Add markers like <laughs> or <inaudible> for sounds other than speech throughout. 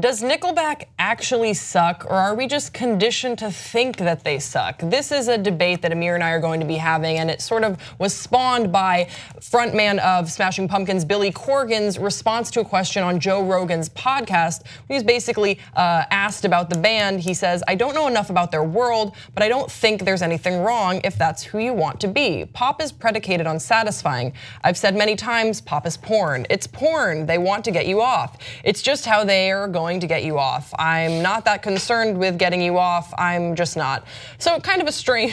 Does Nickelback actually suck, or are we just conditioned to think that they suck? This is a debate that Amir and I are going to be having, and it sort of was spawned by frontman of Smashing Pumpkins, Billy Corgan's response to a question on Joe Rogan's podcast. He was basically uh, asked about the band. He says, I don't know enough about their world, but I don't think there's anything wrong if that's who you want to be. Pop is predicated on satisfying. I've said many times, pop is porn. It's porn. They want to get you off. It's just how they are going going to get you off. I'm not that concerned with getting you off. I'm just not. So kind of a strange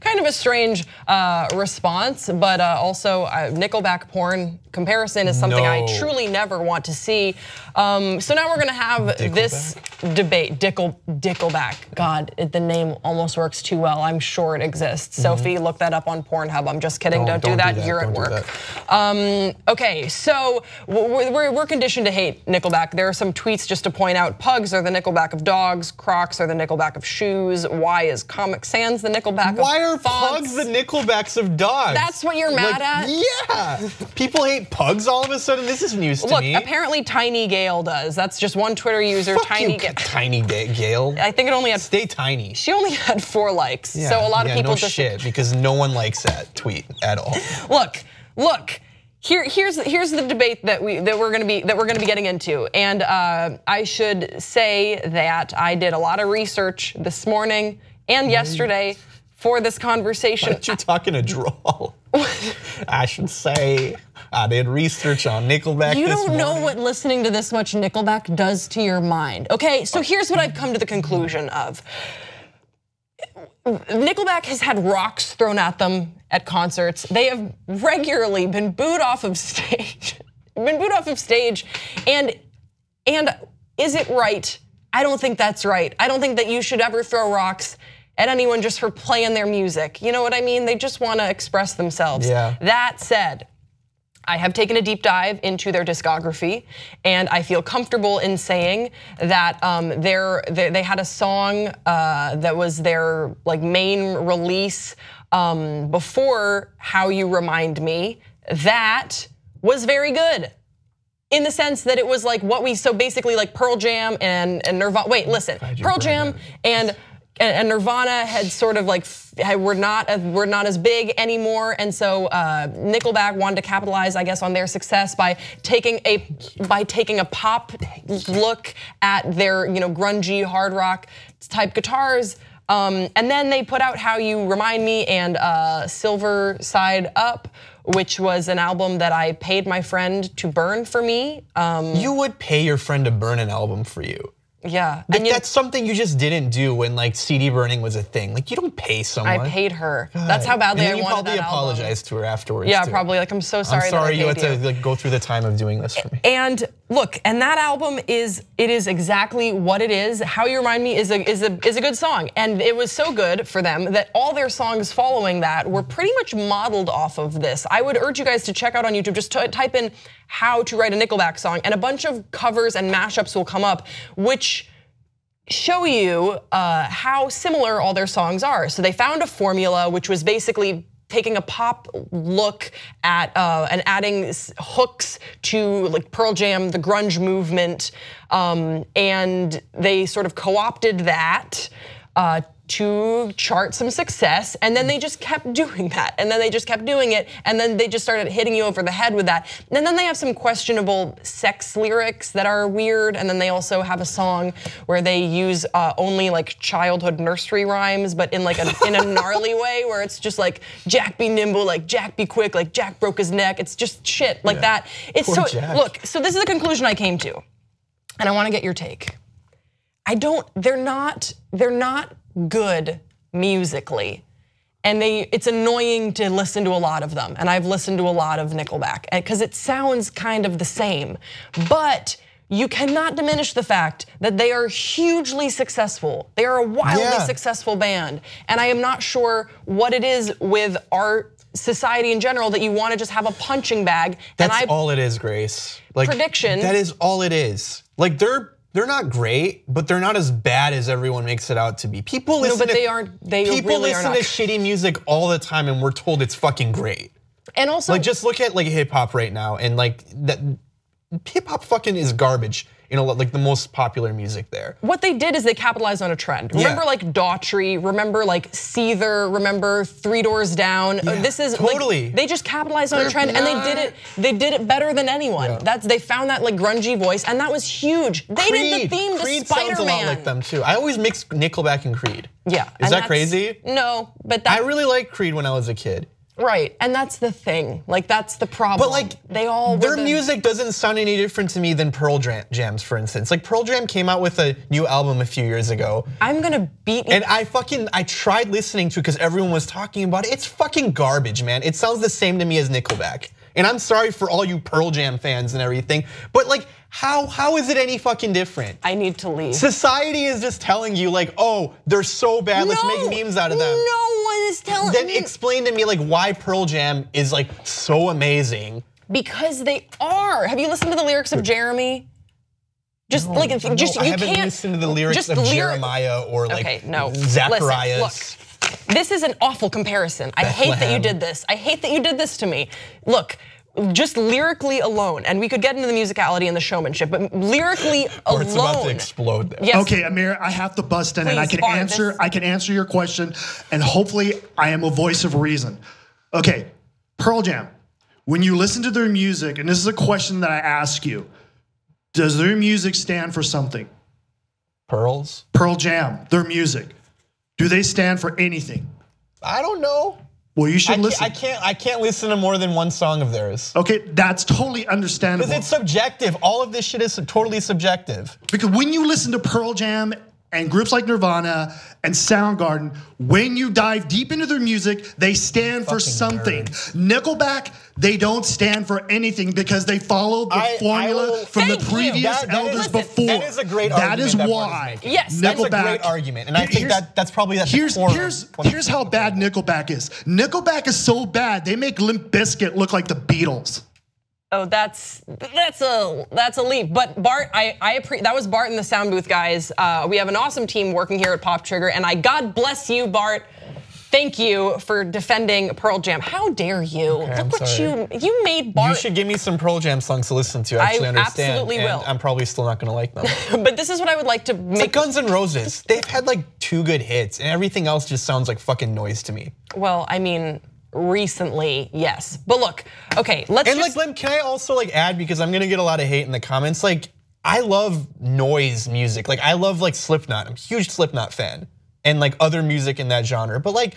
kind of a strange uh, response, but uh, also uh, Nickelback porn comparison is something no. I truly never want to see. Um, so now we're gonna have Dickleback? this debate, Dickle, Dickleback. God, it, the name almost works too well. I'm sure it exists. Mm -hmm. Sophie, look that up on Pornhub. I'm just kidding. don't, don't, do, that. do, that. You're don't at work. Um, okay, so we're, we're, we're conditioned to hate Nickelback. There are some tweets just to point out. Pugs are the Nickelback of dogs. Crocs are the Nickelback of shoes. Why is Comic Sans the Nickelback Why are fonts? pugs the Nickelbacks of dogs? That's what you're mad like, at? Yeah. People hate pugs all of a sudden? This is news to Look, me. Look, apparently Tiny Gale does. That's just one Twitter user, Fuck Tiny Gale. Tiny Gale. I think it only had. Stay tiny. She only had four likes. Yeah, so a lot yeah, of people no just. shit, because no one likes that tweet at all. <laughs> look, look. Here, here's here's the debate that we that we're gonna be that we're gonna be getting into, and uh, I should say that I did a lot of research this morning and yesterday for this conversation. Why you talking a drawl? <laughs> I should say I did research on Nickelback. You don't know what listening to this much Nickelback does to your mind. Okay, so here's what I've come to the conclusion of. Nickelback has had rocks thrown at them at concerts. They have regularly been booed off of stage. <laughs> been booed off of stage. And and is it right? I don't think that's right. I don't think that you should ever throw rocks at anyone just for playing their music. You know what I mean? They just want to express themselves. Yeah. That said, I have taken a deep dive into their discography, and I feel comfortable in saying that um, they, they had a song uh, that was their like main release um, before "How You Remind Me" that was very good in the sense that it was like what we so basically like Pearl Jam and and Nirvana. Wait, listen, Pearl Jam and and Nirvana had sort of like were not were not as big anymore, and so uh, Nickelback wanted to capitalize, I guess, on their success by taking a by taking a pop look at their you know grungy hard rock type guitars. Um, and then they put out How You Remind Me and uh, Silver Side Up, which was an album that I paid my friend to burn for me. Um, you would pay your friend to burn an album for you. Yeah, and that's something you just didn't do when like CD burning was a thing. Like you don't pay someone. I paid her. God. That's how badly and I wanted that album. You probably apologized to her afterwards. Yeah, too. probably. Like I'm so sorry. I'm sorry you had to like go through the time of doing this for me. And look, and that album is it is exactly what it is. How you remind me is a is a is a good song, and it was so good for them that all their songs following that were pretty much modeled off of this. I would urge you guys to check out on YouTube. Just type in how to write a Nickelback song, and a bunch of covers and mashups will come up, which show you uh, how similar all their songs are. So they found a formula which was basically taking a pop look at uh, and adding hooks to like Pearl Jam, the grunge movement, um, and they sort of co-opted that uh, to chart some success and then they just kept <laughs> doing that and then they just kept doing it and then they just started hitting you over the head with that and then they have some questionable sex lyrics that are weird and then they also have a song where they use uh, only like childhood nursery rhymes but in like a in a gnarly <laughs> way where it's just like Jack be nimble like Jack be quick like Jack broke his neck it's just shit like yeah. that it's Poor so Jack. look so this is the conclusion I came to and I want to get your take I don't they're not they're not good musically. And they, it's annoying to listen to a lot of them. And I've listened to a lot of Nickelback because it sounds kind of the same. But you cannot diminish the fact that they are hugely successful. They are a wildly yeah. successful band. And I am not sure what it is with our society in general that you want to just have a punching bag. That's and I, all it is, Grace. Like prediction. That is all it is. Like they're they're not great, but they're not as bad as everyone makes it out to be. People listen. No, but to, they aren't. They people really listen to shitty music all the time, and we're told it's fucking great. And also, like, just look at like hip hop right now, and like that hip hop fucking is garbage. You know, like the most popular music there. What they did is they capitalized on a trend. Remember Yeah. like Daughtry, remember like Seether, remember Three Doors Down. Uh, Yeah, this is totally. like they just capitalized on a They're trend and they did it they did it better than anyone. Yeah. That's they found that like grungy voice and that was huge. They did the theme Creed to Spider-Man. sounds a lot like them too. I always mix Nickelback and Creed. Yeah. Is that crazy? No, but that I really liked Creed when I was a kid. Right. And that's the thing. Like that's the problem. But like they all their the- music doesn't sound any different to me than Pearl Jams, for instance. Like Pearl Jam came out with a new album a few years ago, I'm gonna beat and I fucking I tried listening to it because everyone was talking about it. It's fucking garbage, man. It sounds the same to me as Nickelback. And I'm sorry for all you Pearl Jam fans and everything, but like, how how is it any fucking different? I need to leave. Society is just telling you like, oh, they're so bad. Let's make memes out of them. No is telling Then explain to me like why Pearl Jam is like so amazing. Because they are. Have you listened to the lyrics of Jeremy? Just like if- just No, I you haven't can't listen to the lyrics just of lyri- Jeremiah or like Okay, no. Zacharias. Listen, look, this is an awful comparison. I hate that you did this. I hate that you did this to me. Look, just lyrically alone, and we could get into the musicality and the showmanship, but lyrically <laughs> Or alone. it's about to explode there. Yes. Okay, Amir, I have to bust in and I can Bart, answer this- I can answer your question and hopefully I am a voice of reason. Okay, Pearl Jam. When you listen to their music, and this is a question that I ask you, does their music stand for something? Pearls? Pearl Jam, their music. Do they stand for anything? I don't know. Well, you I should can't, listen. I can't. I can't listen to more than one song of theirs. Okay, that's totally understandable. Because it's subjective. All of this shit is totally subjective. Because when you listen to Pearl Jam and groups like Nirvana and Soundgarden, when you dive deep into their music, they stand for Fucking something. Nickelback, they don't stand for anything because they follow the I- I formula will- from the previous That- that elders is- before. that is a great That argument is that why. making. Yes, That's a Nickelback. great argument, and I think that that's probably at the Here's core. here's here's how bad. Nickelback is. Nickelback is so bad they make Limp Bizkit look like the Beatles. Oh, that's that's a that's a leap. But Bart, I I appre- that was Bart and the sound booth guys. Uh, we have an awesome team working here at Pop Trigger, and I God bless you, Bart. Thank you for defending Pearl Jam. How dare you? I'm Look what sorry. you you made Bart. You should give me some Pearl Jam songs to listen to. Actually, I understand. absolutely and will. I'm probably still not gonna like them. <laughs> but this is what I would like to It's make. like Guns N' Roses. They've had like two good hits, and everything else just sounds like fucking noise to me. well, I mean, recently, yes. But look, okay, let's And just. like, can I also like add because I'm gonna get a lot of hate in the comments. Like, I love noise music. Like, I love like Slipknot. I'm a huge Slipknot fan, and like other music in that genre. But like,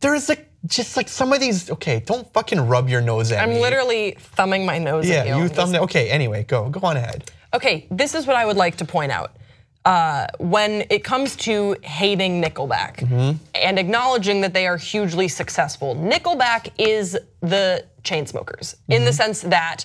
there's like just like some of these. Okay, don't fucking rub your nose at I'm me. literally thumbing my nose at Yeah, you. you thumbed it. Okay, anyway, go go on ahead. Okay, this is what I would like to point out. Uh, when it comes to hating Nickelback and acknowledging that they are hugely successful, Nickelback is the Chainsmokers in the sense that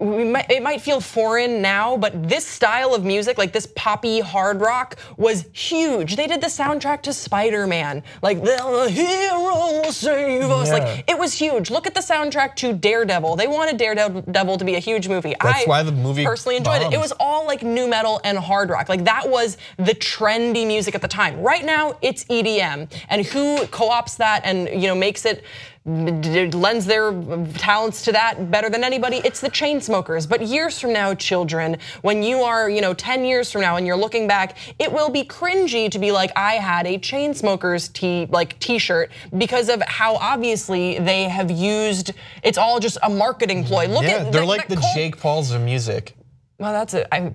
might, it might feel foreign now, but this style of music, like this poppy hard rock, was huge. They did the soundtrack to Spider-Man, like the hero will save us. Yeah. Like it was huge. Look at the soundtrack to Daredevil. They wanted Daredevil to be a huge movie. That's I why the movie personally enjoyed it. It was all like nu metal and hard rock. Like that was the trendy music at the time. Right now, it's EDM, and who co-ops that and you know makes it lends their talents to that better than anybody. It's the Chainsmokers. But years from now, children, when you are you know 10 years from now and you're looking back, it will be cringy to be like, I had a Chainsmokers t like T-shirt because of how obviously they have used. It's all just a marketing ploy. Look Yeah, at they're that- like the Jake Pauls of music. well, that's it. I,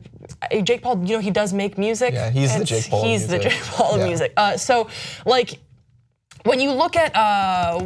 Jake Paul, you know, he does make music. Yeah, he's the Jake Paul of He's the music. Jake Paul of music. Uh, so, like, when you look at uh,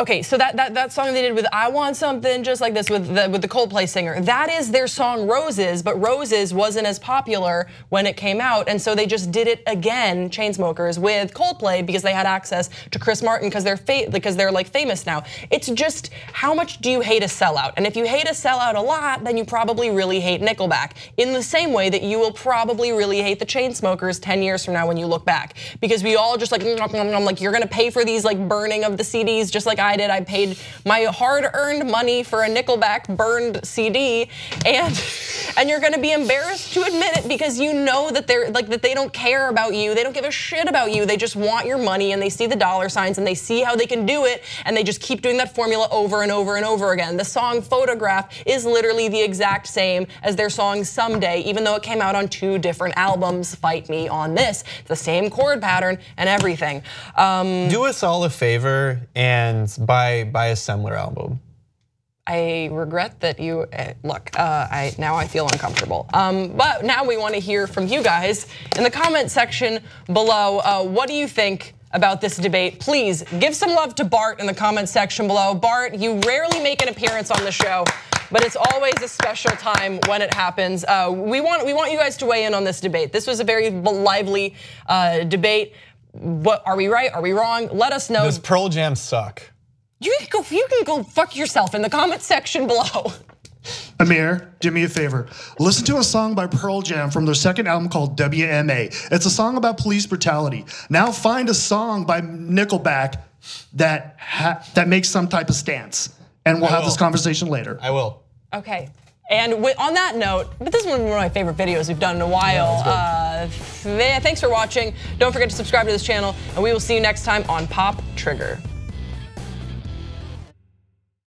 okay, so that, that that song they did with "I Want Something Just Like This" with the with the Coldplay singer, that is their song "Roses," but "Roses" wasn't as popular when it came out, and so they just did it again, Chainsmokers, with Coldplay because they had access to Chris Martin because they're because they're like famous now. It's just how much do you hate a sellout? And if you hate a sellout a lot, then you probably really hate Nickelback. In the same way that you will probably really hate the Chainsmokers 10 years from now when you look back, because we all just like, "Mm, mm, mm," like you're gonna pay for for these like burning of the CDs, just like I did. I paid my hard-earned money for a Nickelback burned CD, and and you're gonna be embarrassed to admit it because you know that they're like that they don't care about you. They don't give a shit about you. They just want your money and they see the dollar signs and they see how they can do it and they just keep doing that formula over and over and over again. The song Photograph is literally the exact same as their song Someday, even though it came out on two different albums. Fight me on this. It's the same chord pattern and everything. Um, Do us all a favor and buy buy a Semler album. I regret that you uh, look. Uh, I now I feel uncomfortable. Um, but now we want to hear from you guys in the comment section below. Uh, what do you think? About this debate, please give some love to Bart in the comment section below. Bart, you rarely make an appearance on the show, but it's always a special time when it happens. Uh, we want we want you guys to weigh in on this debate. This was a very lively uh, debate. What are we right? Are we wrong? Let us know. Does Pearl Jam suck? You can go. You can go fuck yourself in the comment section below. Amir, do me a favor. Listen to a song by Pearl Jam from their second album called WMA. It's a song about police brutality. Now find a song by Nickelback that that makes some type of stance, and we'll I have will. this conversation later. I will. Okay. And on that note, but this is one of my favorite videos we've done in a while. Uh, th- thanks for watching. Don't forget to subscribe to this channel, and we will see you next time on Pop Trigger.